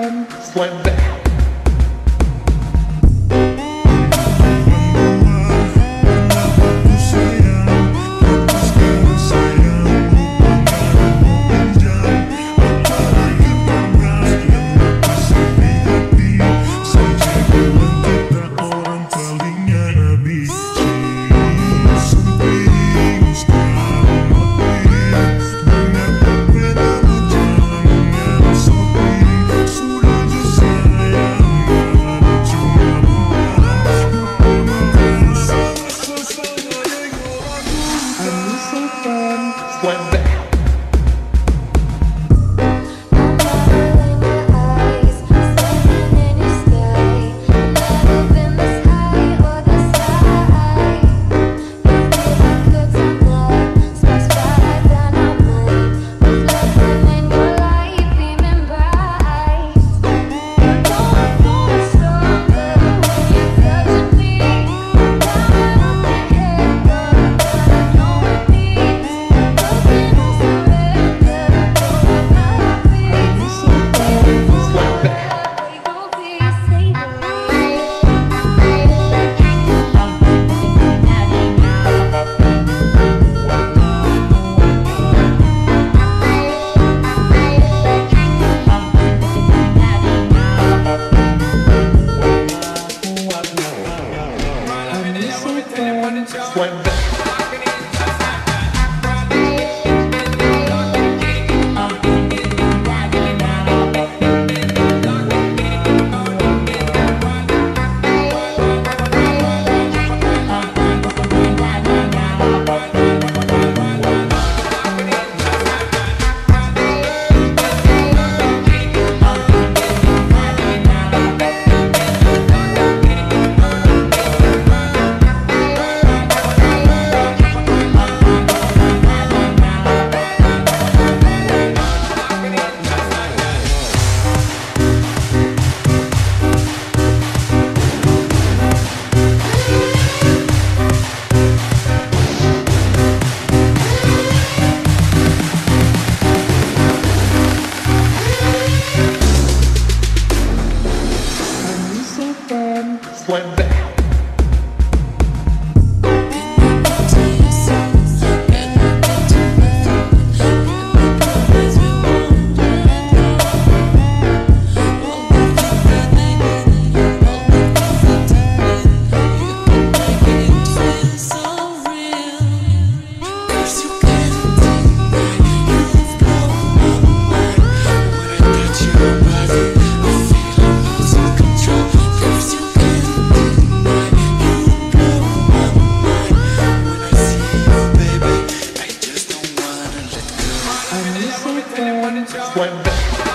Slam. Slam back. Slam back. Slam back.